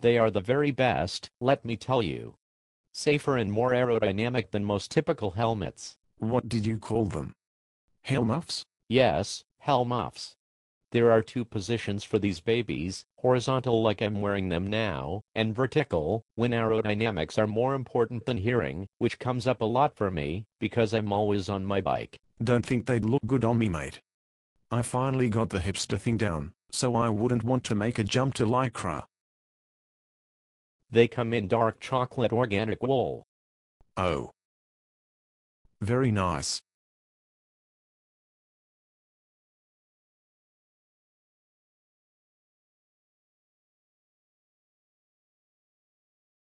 They are the very best, let me tell you. Safer and more aerodynamic than most typical helmets. What did you call them? Helmuffs? Yes, helmuffs. There are two positions for these babies, horizontal like I'm wearing them now, and vertical, when aerodynamics are more important than hearing, which comes up a lot for me, because I'm always on my bike. Don't think they'd look good on me mate. I finally got the hipster thing down, so I wouldn't want to make a jump to lycra. They come in dark chocolate organic wool. Oh. Very nice.